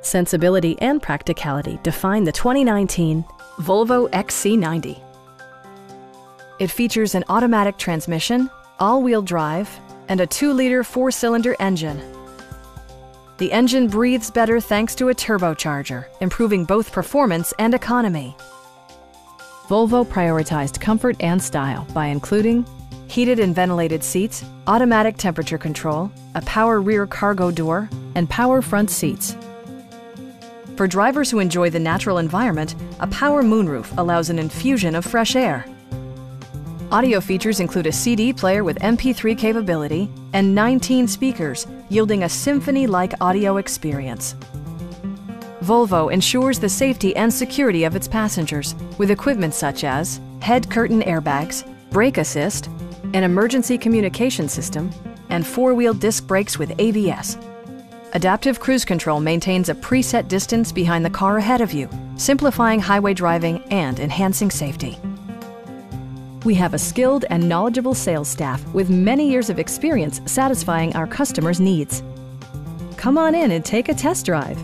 Sensibility and practicality define the 2019 Volvo XC90. It features an automatic transmission, all-wheel drive, and a 2-liter four-cylinder engine. The engine breathes better thanks to a turbocharger, improving both performance and economy. Volvo prioritized comfort and style by including heated and ventilated seats, automatic temperature control, a power rear cargo door, and power front seats. For drivers who enjoy the natural environment, a power moonroof allows an infusion of fresh air. Audio features include a CD player with MP3 capability and 19 speakers, yielding a symphony-like audio experience. Volvo ensures the safety and security of its passengers with equipment such as head curtain airbags, brake assist, an emergency communication system, and four-wheel disc brakes with ABS. Adaptive Cruise Control maintains a preset distance behind the car ahead of you, simplifying highway driving and enhancing safety. We have a skilled and knowledgeable sales staff with many years of experience satisfying our customers' needs. Come on in and take a test drive.